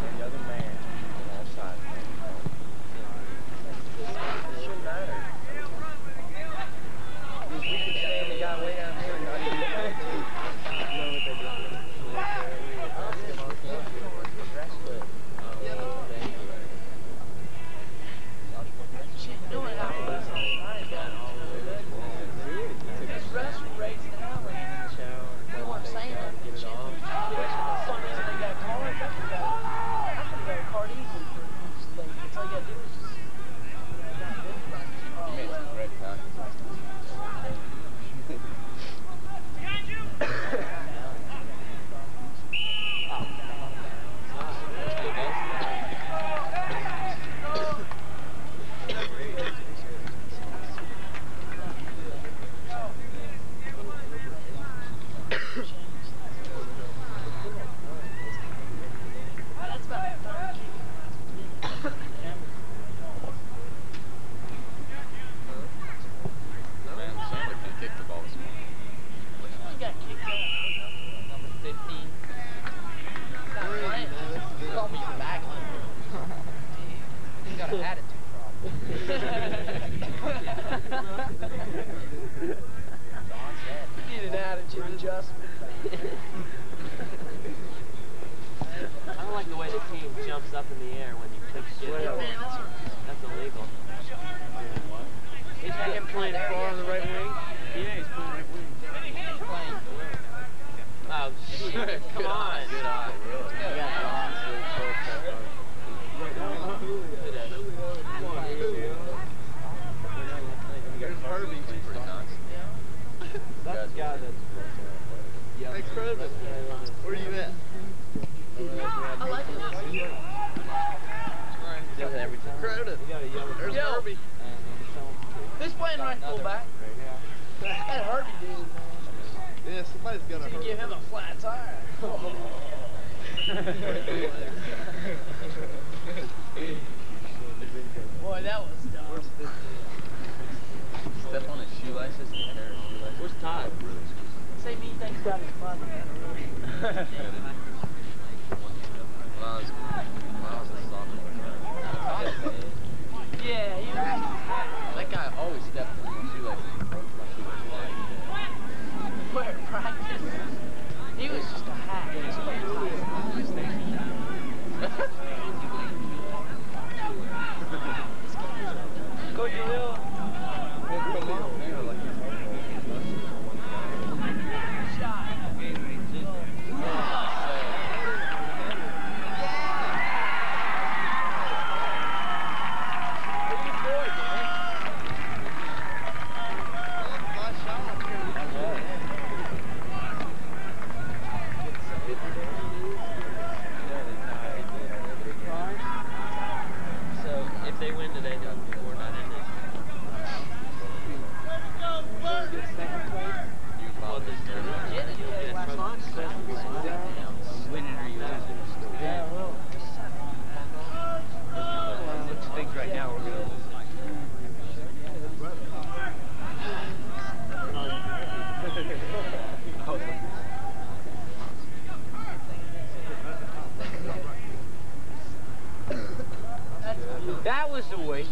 the other man. When was the way.